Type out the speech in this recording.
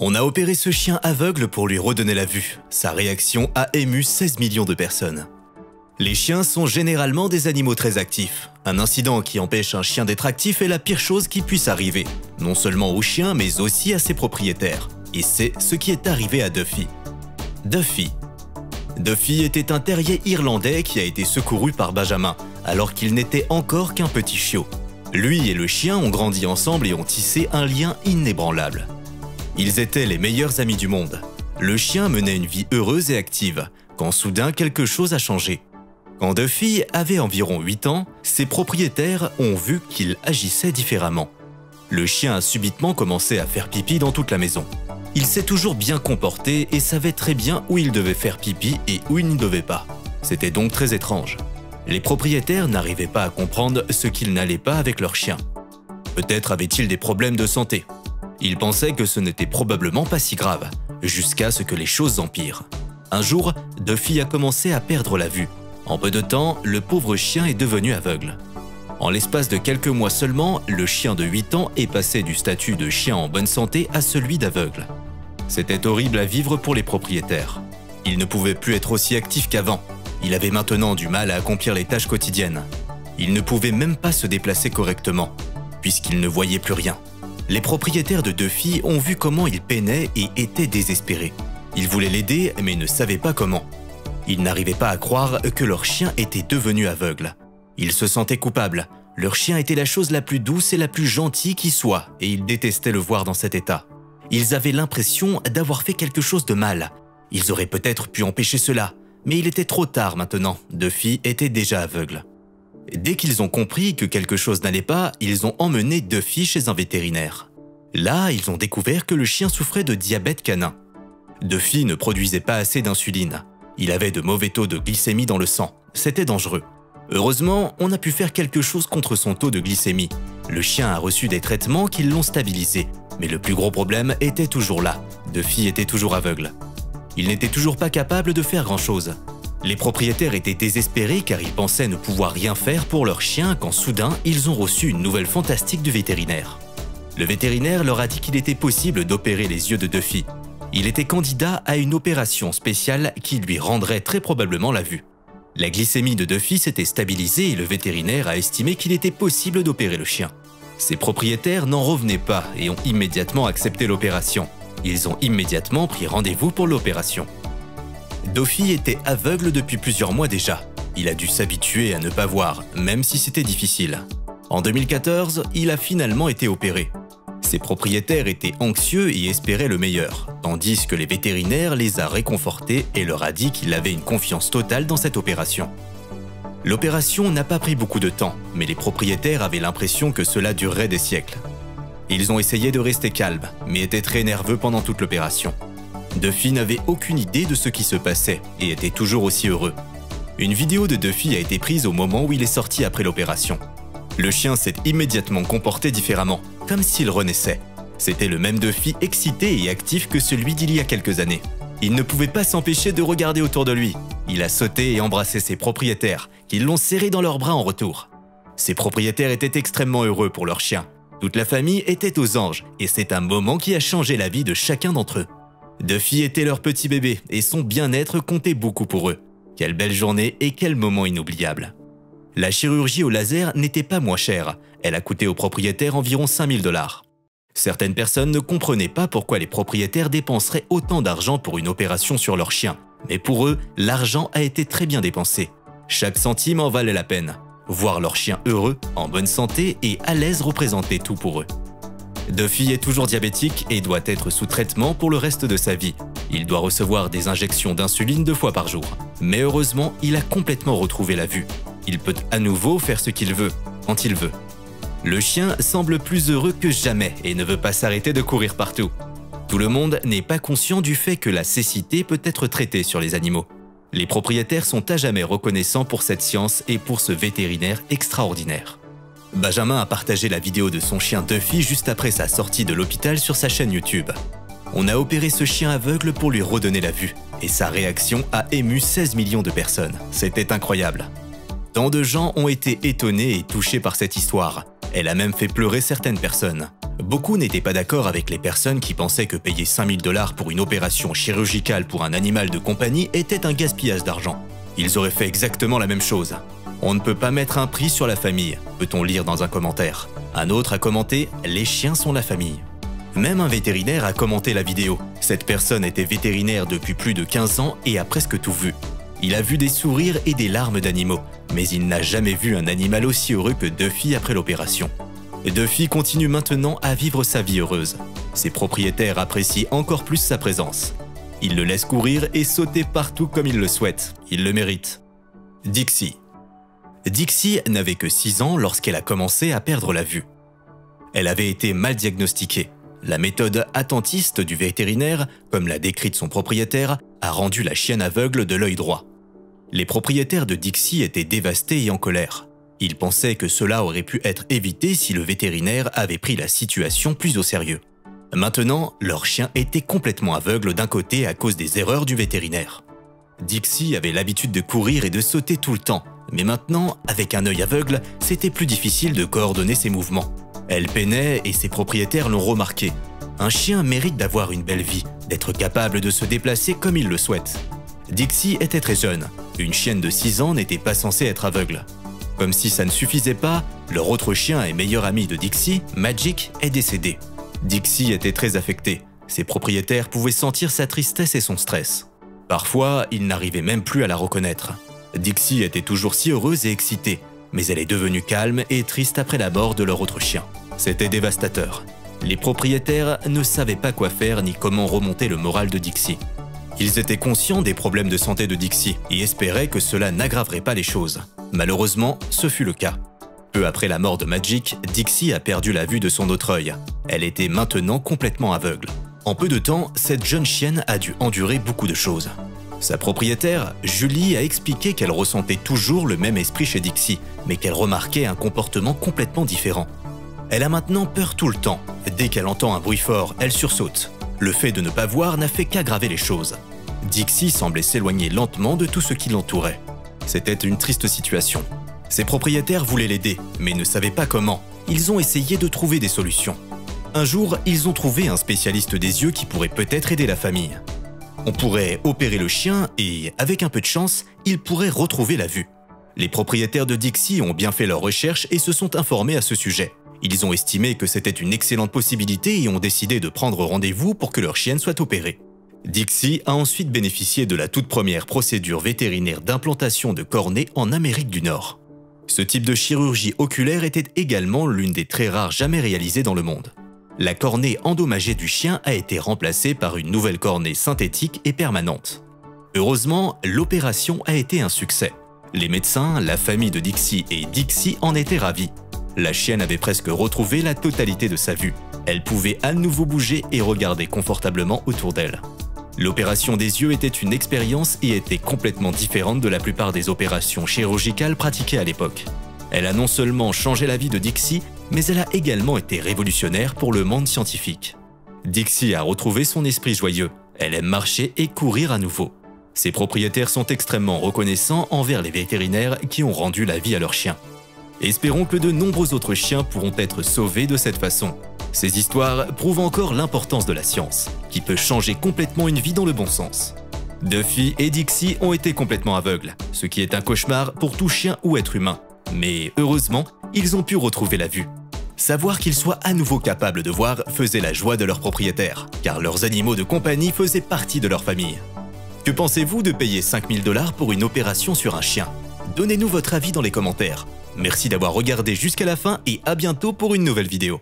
On a opéré ce chien aveugle pour lui redonner la vue. Sa réaction a ému 16 millions de personnes. Les chiens sont généralement des animaux très actifs. Un incident qui empêche un chien d'être actif est la pire chose qui puisse arriver, non seulement au chien mais aussi à ses propriétaires. Et c'est ce qui est arrivé à Duffy. Duffy. Duffy était un terrier irlandais qui a été secouru par Benjamin, alors qu'il n'était encore qu'un petit chiot. Lui et le chien ont grandi ensemble et ont tissé un lien inébranlable. Ils étaient les meilleurs amis du monde. Le chien menait une vie heureuse et active, quand soudain quelque chose a changé. Quand Duffy avait environ 8 ans, ses propriétaires ont vu qu'il agissait différemment. Le chien a subitement commencé à faire pipi dans toute la maison. Il s'est toujours bien comporté et savait très bien où il devait faire pipi et où il n'y devait pas. C'était donc très étrange. Les propriétaires n'arrivaient pas à comprendre ce qu'il n'allait pas avec leur chien. Peut-être avait-il des problèmes de santé. Ils pensaient que ce n'était probablement pas si grave, jusqu'à ce que les choses empirent. Un jour, Duffy a commencé à perdre la vue en peu de temps, le pauvre chien est devenu aveugle. En l'espace de quelques mois seulement, le chien de 8 ans est passé du statut de chien en bonne santé à celui d'aveugle. C'était horrible à vivre pour les propriétaires. Il ne pouvait plus être aussi actif qu'avant. Il avait maintenant du mal à accomplir les tâches quotidiennes. Il ne pouvait même pas se déplacer correctement, puisqu'il ne voyait plus rien. Les propriétaires de deux filles ont vu comment il peinait et étaient désespérés. Ils voulaient l'aider, mais ne savaient pas comment. Ils n'arrivaient pas à croire que leur chien était devenu aveugle. Ils se sentaient coupables. Leur chien était la chose la plus douce et la plus gentille qui soit, et ils détestaient le voir dans cet état. Ils avaient l'impression d'avoir fait quelque chose de mal. Ils auraient peut-être pu empêcher cela, mais il était trop tard maintenant. Duffy était déjà aveugle. Dès qu'ils ont compris que quelque chose n'allait pas, ils ont emmené Duffy chez un vétérinaire. Là, ils ont découvert que le chien souffrait de diabète canin. Duffy ne produisait pas assez d'insuline. Il avait de mauvais taux de glycémie dans le sang. C'était dangereux. Heureusement, on a pu faire quelque chose contre son taux de glycémie. Le chien a reçu des traitements qui l'ont stabilisé. Mais le plus gros problème était toujours là. Duffy était toujours aveugle. Il n'était toujours pas capable de faire grand-chose. Les propriétaires étaient désespérés car ils pensaient ne pouvoir rien faire pour leur chien quand soudain ils ont reçu une nouvelle fantastique du vétérinaire. Le vétérinaire leur a dit qu'il était possible d'opérer les yeux de Duffy. Il était candidat à une opération spéciale qui lui rendrait très probablement la vue. La glycémie de Duffy s'était stabilisée et le vétérinaire a estimé qu'il était possible d'opérer le chien. Ses propriétaires n'en revenaient pas et ont immédiatement accepté l'opération. Ils ont immédiatement pris rendez-vous pour l'opération. Duffy était aveugle depuis plusieurs mois déjà. Il a dû s'habituer à ne pas voir, même si c'était difficile. En 2014, il a finalement été opéré. Ses propriétaires étaient anxieux et espéraient le meilleur, tandis que les vétérinaires les a réconfortés et leur a dit qu'il avait une confiance totale dans cette opération. L'opération n'a pas pris beaucoup de temps, mais les propriétaires avaient l'impression que cela durerait des siècles. Ils ont essayé de rester calmes, mais étaient très nerveux pendant toute l'opération. Duffy n'avait aucune idée de ce qui se passait et était toujours aussi heureux. Une vidéo de Duffy a été prise au moment où il est sorti après l'opération. Le chien s'est immédiatement comporté différemment, comme s'il renaissait. C'était le même Duffy excité et actif que celui d'il y a quelques années. Il ne pouvait pas s'empêcher de regarder autour de lui. Il a sauté et embrassé ses propriétaires, qui l'ont serré dans leurs bras en retour. Ses propriétaires étaient extrêmement heureux pour leur chien. Toute la famille était aux anges, et c'est un moment qui a changé la vie de chacun d'entre eux. Duffy était leur petit bébé, et son bien-être comptait beaucoup pour eux. Quelle belle journée et quel moment inoubliable. La chirurgie au laser n'était pas moins chère. Elle a coûté aux propriétaires environ 5000 dollars. Certaines personnes ne comprenaient pas pourquoi les propriétaires dépenseraient autant d'argent pour une opération sur leur chien. Mais pour eux, l'argent a été très bien dépensé. Chaque centime en valait la peine. Voir leur chien heureux, en bonne santé et à l'aise représentait tout pour eux. Duffy est toujours diabétique et doit être sous traitement pour le reste de sa vie. Il doit recevoir des injections d'insuline deux fois par jour. Mais heureusement, il a complètement retrouvé la vue. Il peut à nouveau faire ce qu'il veut, quand il veut. Le chien semble plus heureux que jamais et ne veut pas s'arrêter de courir partout. Tout le monde n'est pas conscient du fait que la cécité peut être traitée sur les animaux. Les propriétaires sont à jamais reconnaissants pour cette science et pour ce vétérinaire extraordinaire. Benjamin a partagé la vidéo de son chien Duffy juste après sa sortie de l'hôpital sur sa chaîne YouTube. On a opéré ce chien aveugle pour lui redonner la vue, et sa réaction a ému 16 millions de personnes. C'était incroyable. Tant de gens ont été étonnés et touchés par cette histoire. Elle a même fait pleurer certaines personnes. Beaucoup n'étaient pas d'accord avec les personnes qui pensaient que payer 5000 dollars pour une opération chirurgicale pour un animal de compagnie était un gaspillage d'argent. Ils auraient fait exactement la même chose. On ne peut pas mettre un prix sur la famille, peut-on lire dans un commentaire. Un autre a commenté Les chiens sont la famille. Même un vétérinaire a commenté la vidéo. Cette personne était vétérinaire depuis plus de 15 ans et a presque tout vu. Il a vu des sourires et des larmes d'animaux, mais il n'a jamais vu un animal aussi heureux que Duffy après l'opération. Duffy continue maintenant à vivre sa vie heureuse. Ses propriétaires apprécient encore plus sa présence. Ils le laissent courir et sauter partout comme il le souhaite. Il le mérite. Dixie. Dixie n'avait que 6 ans lorsqu'elle a commencé à perdre la vue. Elle avait été mal diagnostiquée. La méthode attentiste du vétérinaire, comme l'a décrite son propriétaire, a rendu la chienne aveugle de l'œil droit. Les propriétaires de Dixie étaient dévastés et en colère. Ils pensaient que cela aurait pu être évité si le vétérinaire avait pris la situation plus au sérieux. Maintenant, leur chien était complètement aveugle d'un côté à cause des erreurs du vétérinaire. Dixie avait l'habitude de courir et de sauter tout le temps, mais maintenant, avec un œil aveugle, c'était plus difficile de coordonner ses mouvements. Elle peinait et ses propriétaires l'ont remarqué. Un chien mérite d'avoir une belle vie, d'être capable de se déplacer comme il le souhaite. Dixie était très jeune. Une chienne de 6 ans n'était pas censée être aveugle. Comme si ça ne suffisait pas, leur autre chien et meilleur ami de Dixie, Magic, est décédé. Dixie était très affectée. Ses propriétaires pouvaient sentir sa tristesse et son stress. Parfois, ils n'arrivaient même plus à la reconnaître. Dixie était toujours si heureuse et excitée, mais elle est devenue calme et triste après la mort de leur autre chien. C'était dévastateur. Les propriétaires ne savaient pas quoi faire ni comment remonter le moral de Dixie. Ils étaient conscients des problèmes de santé de Dixie et espéraient que cela n'aggraverait pas les choses. Malheureusement, ce fut le cas. Peu après la mort de Magic, Dixie a perdu la vue de son autre œil. Elle était maintenant complètement aveugle. En peu de temps, cette jeune chienne a dû endurer beaucoup de choses. Sa propriétaire, Julie, a expliqué qu'elle ressentait toujours le même esprit chez Dixie, mais qu'elle remarquait un comportement complètement différent. Elle a maintenant peur tout le temps. Dès qu'elle entend un bruit fort, elle sursaute. Le fait de ne pas voir n'a fait qu'aggraver les choses. Dixie semblait s'éloigner lentement de tout ce qui l'entourait. C'était une triste situation. Ses propriétaires voulaient l'aider, mais ne savaient pas comment. Ils ont essayé de trouver des solutions. Un jour, ils ont trouvé un spécialiste des yeux qui pourrait peut-être aider la famille. On pourrait opérer le chien et, avec un peu de chance, il pourrait retrouver la vue. Les propriétaires de Dixie ont bien fait leurs recherches et se sont informés à ce sujet. Ils ont estimé que c'était une excellente possibilité et ont décidé de prendre rendez-vous pour que leur chienne soit opérée. Dixie a ensuite bénéficié de la toute première procédure vétérinaire d'implantation de cornée en Amérique du Nord. Ce type de chirurgie oculaire était également l'une des très rares jamais réalisées dans le monde. La cornée endommagée du chien a été remplacée par une nouvelle cornée synthétique et permanente. Heureusement, l'opération a été un succès. Les médecins, la famille de Dixie et Dixie en étaient ravis. La chienne avait presque retrouvé la totalité de sa vue. Elle pouvait à nouveau bouger et regarder confortablement autour d'elle. L'opération des yeux était une expérience et était complètement différente de la plupart des opérations chirurgicales pratiquées à l'époque. Elle a non seulement changé la vie de Dixie, mais elle a également été révolutionnaire pour le monde scientifique. Dixie a retrouvé son esprit joyeux. Elle aime marcher et courir à nouveau. Ses propriétaires sont extrêmement reconnaissants envers les vétérinaires qui ont rendu la vie à leurs chiens. Espérons que de nombreux autres chiens pourront être sauvés de cette façon. Ces histoires prouvent encore l'importance de la science, qui peut changer complètement une vie dans le bon sens. Duffy et Dixie ont été complètement aveugles, ce qui est un cauchemar pour tout chien ou être humain. Mais heureusement, ils ont pu retrouver la vue. Savoir qu'ils soient à nouveau capables de voir faisait la joie de leurs propriétaires, car leurs animaux de compagnie faisaient partie de leur famille. Que pensez-vous de payer 5000 dollars pour une opération sur un chien? Donnez-nous votre avis dans les commentaires. Merci d'avoir regardé jusqu'à la fin et à bientôt pour une nouvelle vidéo.